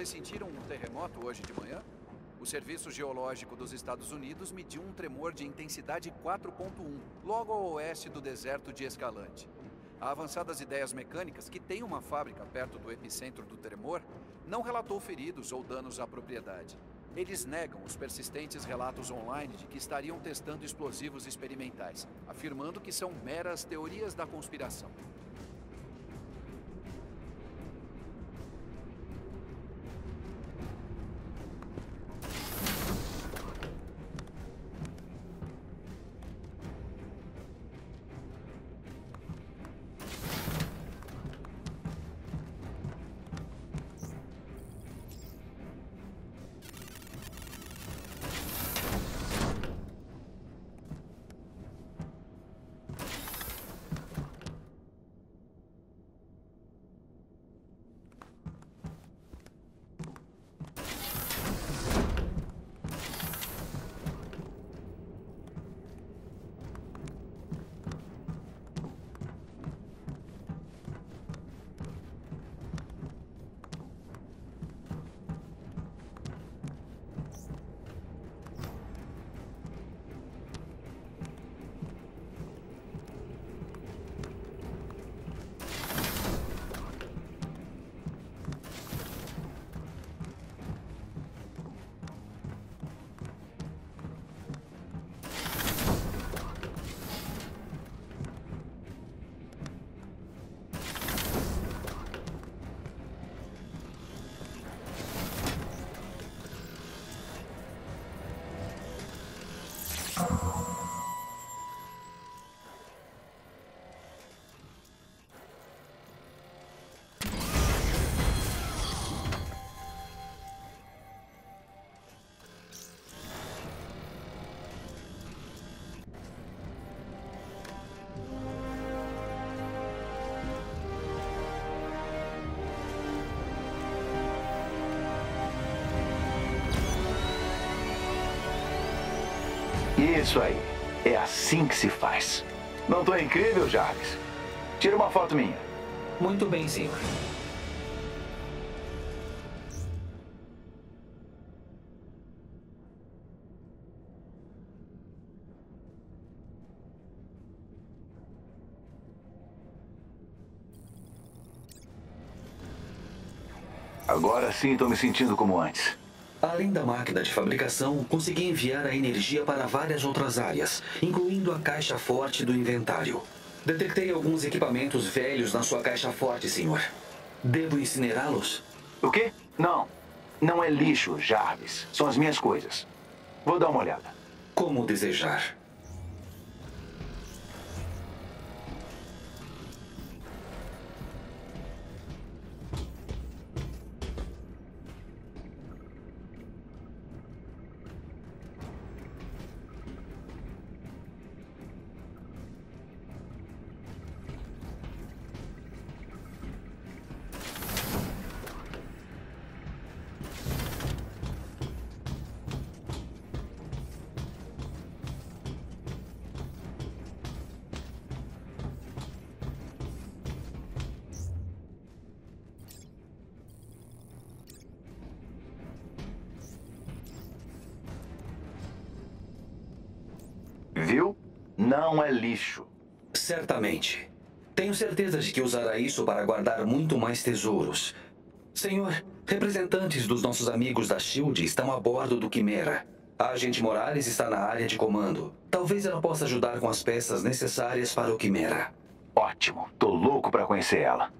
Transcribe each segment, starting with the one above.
Vocês sentiram um terremoto hoje de manhã? O Serviço Geológico dos Estados Unidos mediu um tremor de intensidade 4.1, logo ao oeste do deserto de Escalante. A Avançadas Ideias Mecânicas, que tem uma fábrica perto do epicentro do tremor, não relatou feridos ou danos à propriedade. Eles negam os persistentes relatos online de que estariam testando explosivos experimentais, afirmando que são meras teorias da conspiração. Isso aí. É assim que se faz. Não tô incrível, Jarvis? Tira uma foto minha. Muito bem, senhor. Agora sim estou me sentindo como antes. Além da máquina de fabricação, consegui enviar a energia para várias outras áreas, incluindo a caixa forte do inventário. Detectei alguns equipamentos velhos na sua caixa forte, senhor. Devo incinerá-los? O quê? Não. Não é lixo, Jarvis. São as minhas coisas. Vou dar uma olhada. Como desejar. Não é lixo. Certamente. Tenho certeza de que usará isso para guardar muito mais tesouros. Senhor, representantes dos nossos amigos da SHIELD estão a bordo do Quimera. A agente Morales está na área de comando. Talvez ela possa ajudar com as peças necessárias para o Quimera. Ótimo. Tô louco para conhecer ela.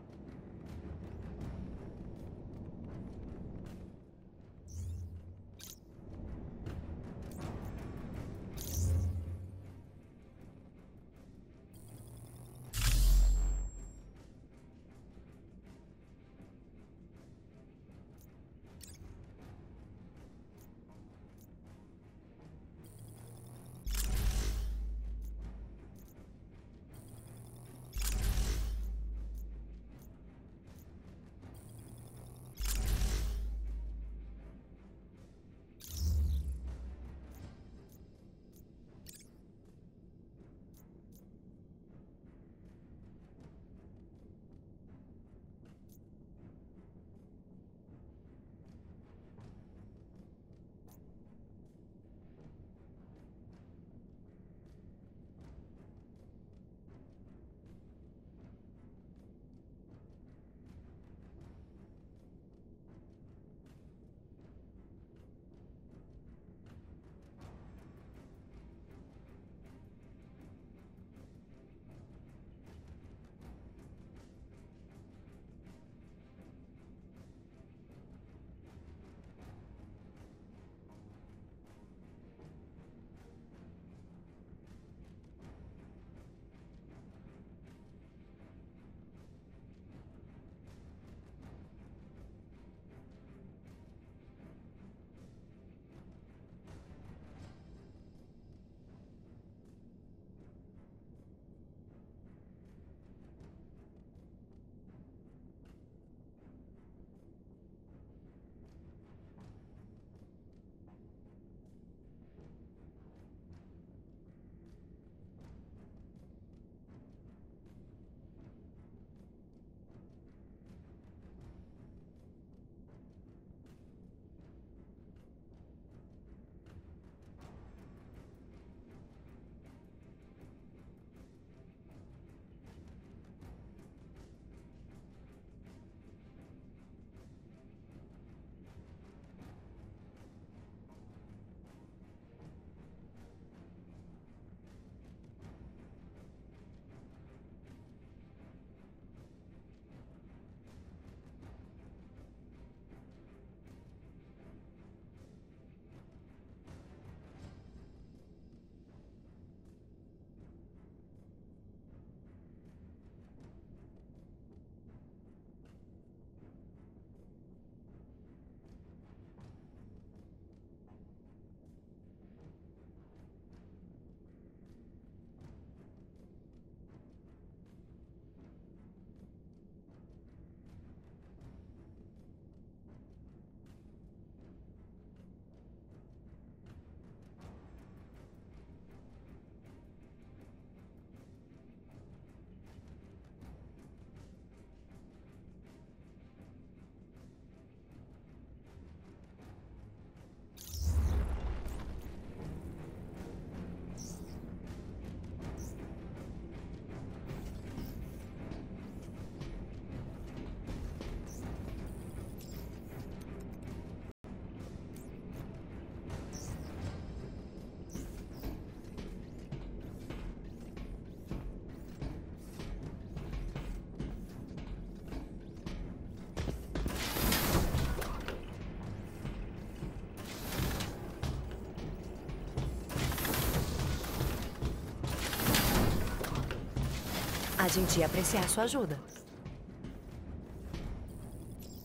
Gente ia apreciar sua ajuda.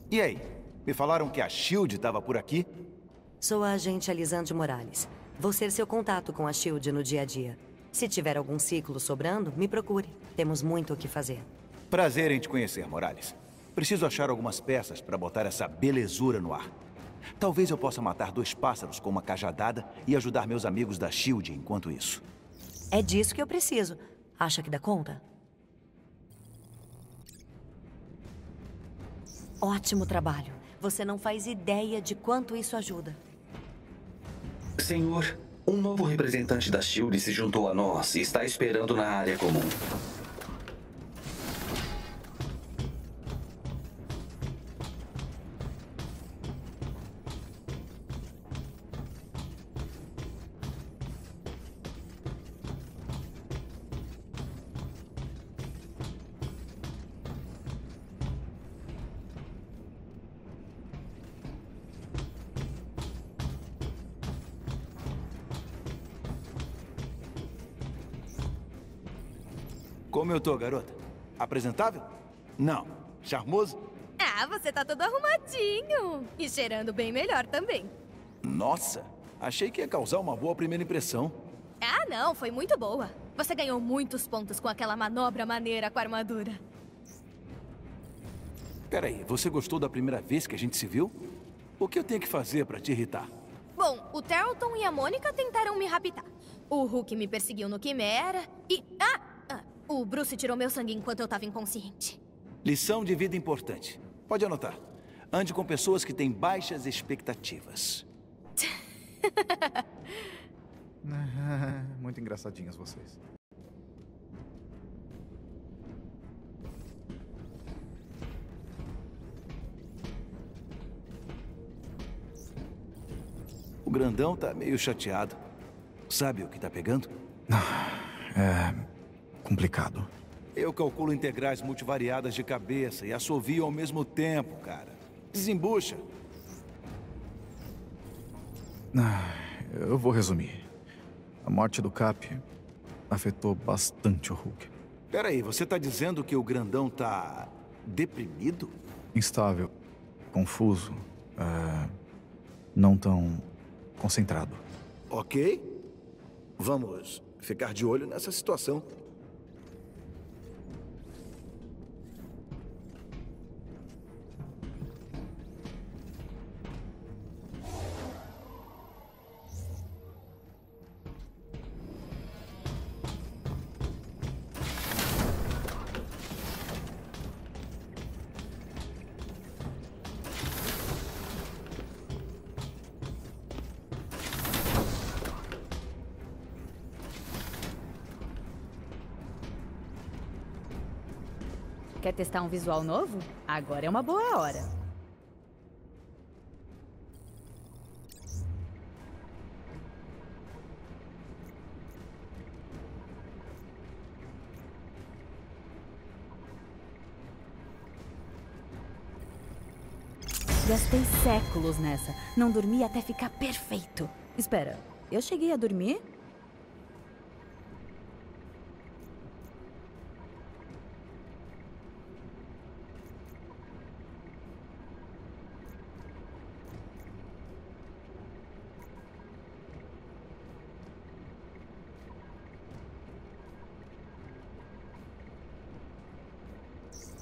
E aí? Me falaram que a SHIELD estava por aqui? Sou a agente Alisande Morales. Vou ser seu contato com a SHIELD no dia a dia. Se tiver algum ciclo sobrando, me procure. Temos muito o que fazer. Prazer em te conhecer, Morales. Preciso achar algumas peças para botar essa belezura no ar. Talvez eu possa matar dois pássaros com uma cajadada e ajudar meus amigos da SHIELD enquanto isso. É disso que eu preciso. Acha que dá conta? Ótimo trabalho. Você não faz ideia de quanto isso ajuda. Senhor, um novo representante da SHIELD se juntou a nós e está esperando na área comum. Como eu tô, garota? Apresentável? Não. Charmoso? Ah, você tá todo arrumadinho. E cheirando bem melhor também. Nossa, achei que ia causar uma boa primeira impressão. Ah, não, foi muito boa. Você ganhou muitos pontos com aquela manobra maneira com a armadura. Peraí, você gostou da primeira vez que a gente se viu? O que eu tenho que fazer pra te irritar? Bom, o Terlton e a Mônica tentaram me raptar. O Hulk me perseguiu no Quimera e... Ah! Ah o Bruce tirou meu sangue enquanto eu tava inconsciente. Lição de vida importante. Pode anotar. Ande com pessoas que têm baixas expectativas. Muito engraçadinhas vocês. O grandão tá meio chateado. Sabe o que tá pegando? É. complicado. Eu calculo integrais multivariadas de cabeça e assovio ao mesmo tempo, cara. Desembucha. Ah, Eu vou resumir. A morte do Cap afetou bastante o Hulk. Peraí, você tá dizendo que o grandão tá. deprimido? Instável, confuso, é, não tão concentrado. Ok. Vamos ficar de olho nessa situação. Testar um visual novo? Agora é uma boa hora. Gastei séculos nessa. Não dormi até ficar perfeito. Espera, eu cheguei a dormir?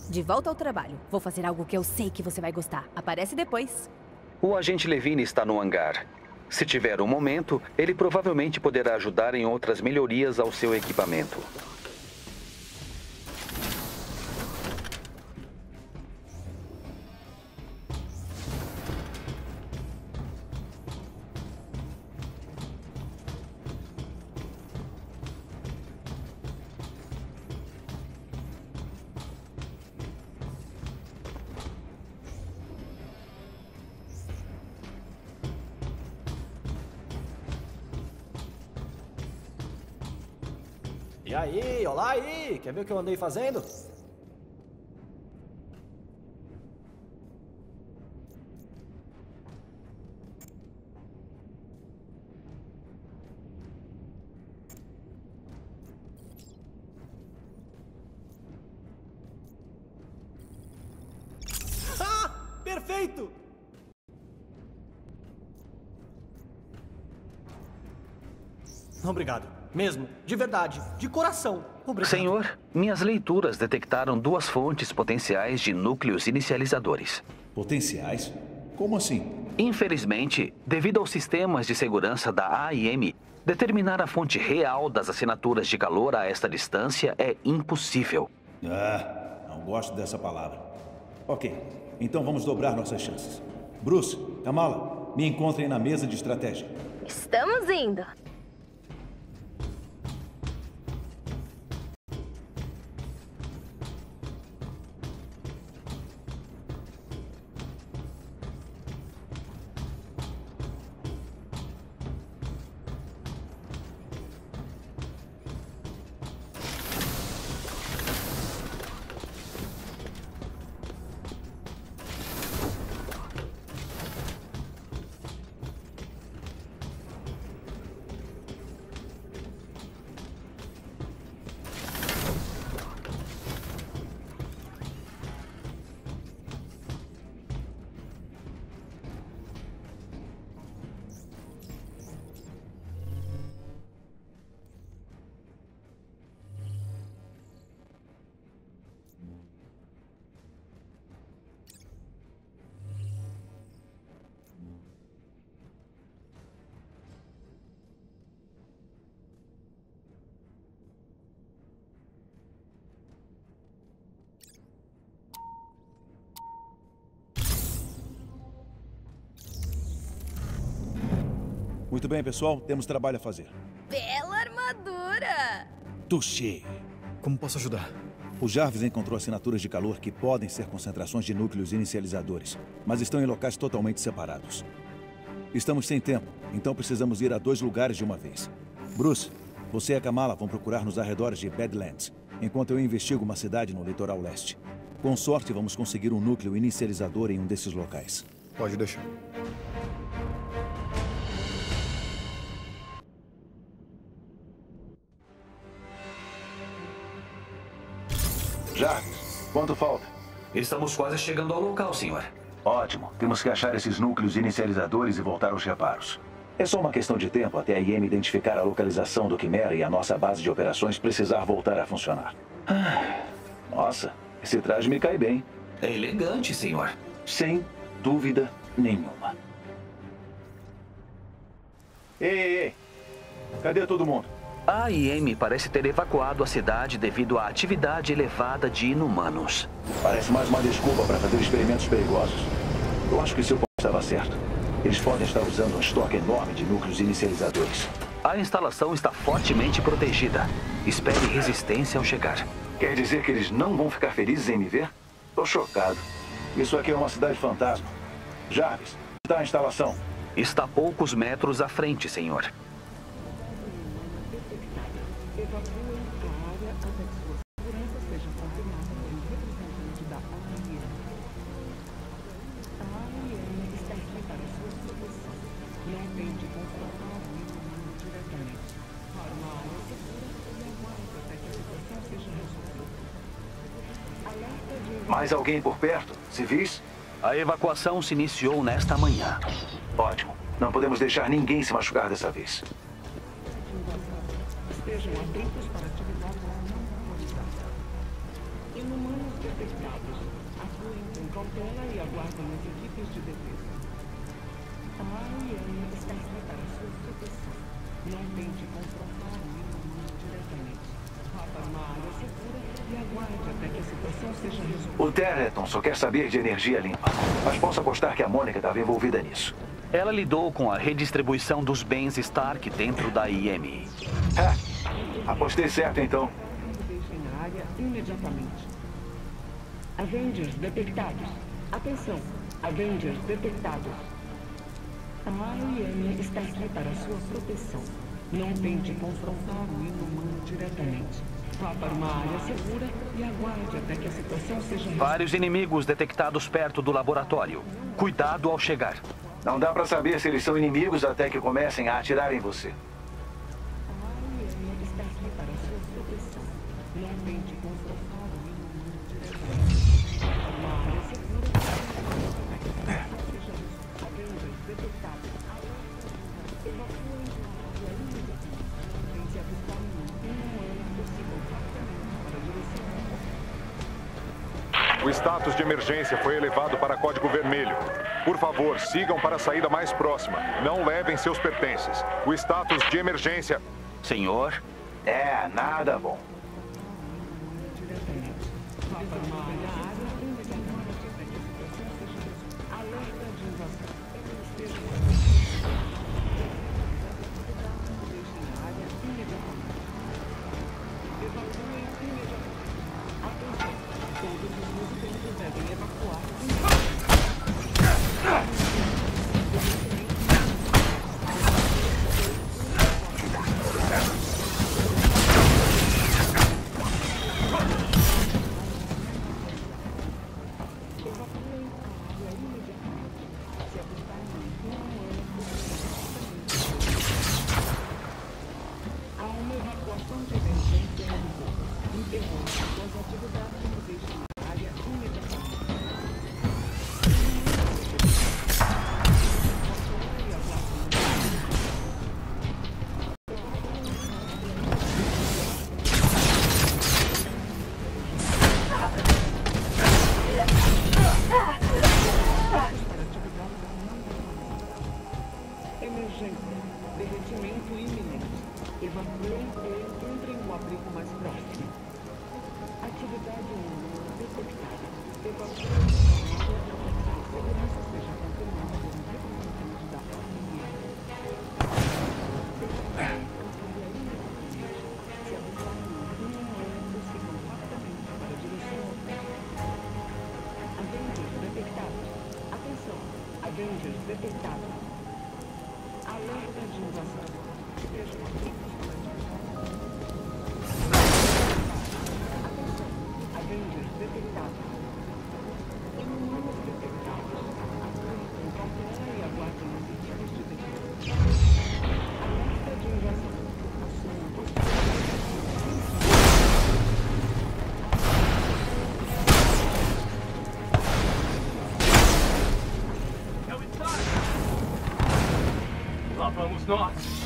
De volta ao trabalho. Vou fazer algo que eu sei que você vai gostar. Aparece depois. O agente Levine está no hangar. Se tiver um momento, ele provavelmente poderá ajudar em outras melhorias ao seu equipamento. E aí, olá aí! Quer ver o que eu andei fazendo? Ah, perfeito! Obrigado. Mesmo. De verdade. De coração. Obrigado. Senhor, minhas leituras detectaram duas fontes potenciais de núcleos inicializadores. Potenciais? Como assim? Infelizmente, devido aos sistemas de segurança da AIM, determinar a fonte real das assinaturas de calor a esta distância é impossível. Ah, não gosto dessa palavra. Ok, então vamos dobrar nossas chances. Bruce, Kamala, me encontrem na mesa de estratégia. Estamos indo. Muito bem, pessoal, temos trabalho a fazer. Bela armadura! Touché. Como posso ajudar? O Jarvis encontrou assinaturas de calor que podem ser concentrações de núcleos inicializadores, mas estão em locais totalmente separados. Estamos sem tempo, então precisamos ir a dois lugares de uma vez. Bruce, você e a Kamala vão procurar nos arredores de Badlands, enquanto eu investigo uma cidade no litoral leste. Com sorte, vamos conseguir um núcleo inicializador em um desses locais. Pode deixar. Estamos quase chegando ao local, senhor. Ótimo. Temos que achar esses núcleos inicializadores e voltar aos reparos. É só uma questão de tempo até a IEM identificar a localização do Quimera e a nossa base de operações precisar voltar a funcionar. Ah, nossa, esse traje me cai bem. É elegante, senhor. Sem dúvida nenhuma. Ei, ei, ei. Cadê todo mundo? A AIM parece ter evacuado a cidade devido à atividade elevada de inumanos. Parece mais uma desculpa para fazer experimentos perigosos. Eu acho que seu ponto estava certo. Eles podem estar usando um estoque enorme de núcleos inicializadores. A instalação está fortemente protegida. Espere resistência ao chegar. Quer dizer que eles não vão ficar felizes em me ver? Tô chocado. Isso aqui é uma cidade fantasma. Jarvis, onde está a instalação? Está a poucos metros à frente, senhor. Mais alguém por perto? Civis? A evacuação se iniciou nesta manhã. Ótimo. Não podemos deixar ninguém se machucar dessa vez. Estejam atentos para atividade não autorizada. Inumanos detectados. Atuem com cautela e aguardem as equipes de defesa. A AIM está aqui para sua proteção. Não tente confrontar o inumano diretamente. Vá para uma área segura e aguarde até que a situação seja resolvida. O Terreton só quer saber de energia limpa. Mas posso apostar que a Mônica estava envolvida nisso. Ela lidou com a redistribuição dos bens Stark dentro da IM. É, apostei certo então. Deixem a área imediatamente. Avengers detectados. Atenção, Avengers detectados. A AIM está aqui para sua proteção. Não tente confrontar o inumano diretamente. Vá para uma área segura e aguarde até que a situação seja Vários inimigos detectados perto do laboratório. Cuidado ao chegar. Não dá pra saber se eles são inimigos até que comecem a atirar em você. Emergência foi elevado para código vermelho. Por favor, sigam para a saída mais próxima. Não levem seus pertences. O status de emergência. Senhor? É, nada bom. Evacuem ou entrem no abrigo mais próximo. Atividade humana detectada. Evacuem Lá vamos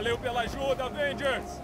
Valeu pela ajuda, Avengers!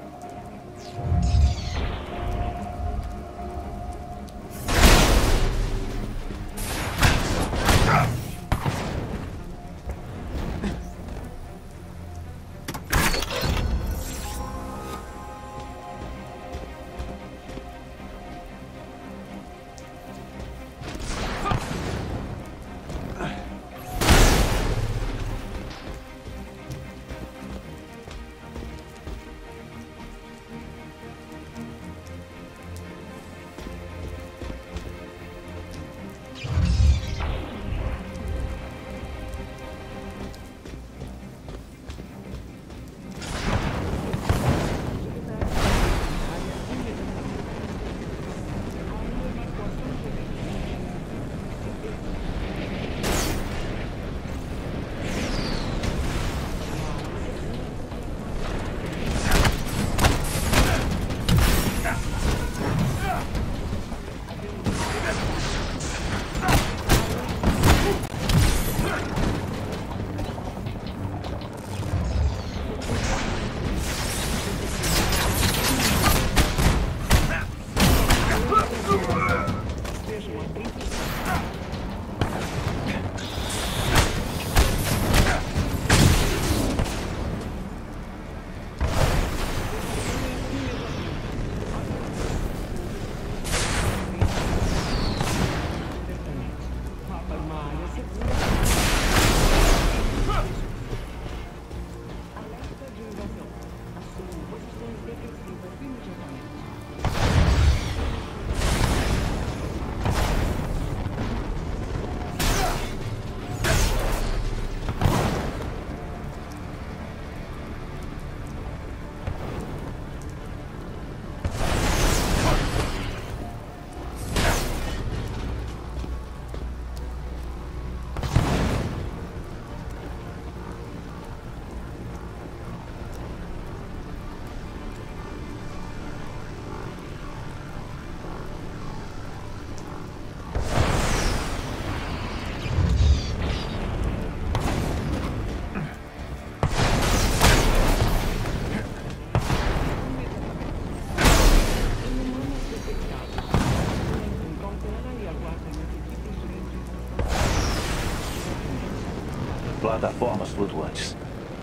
Plataformas flutuantes.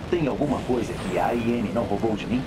Tem alguma coisa que a AIM não roubou de mim?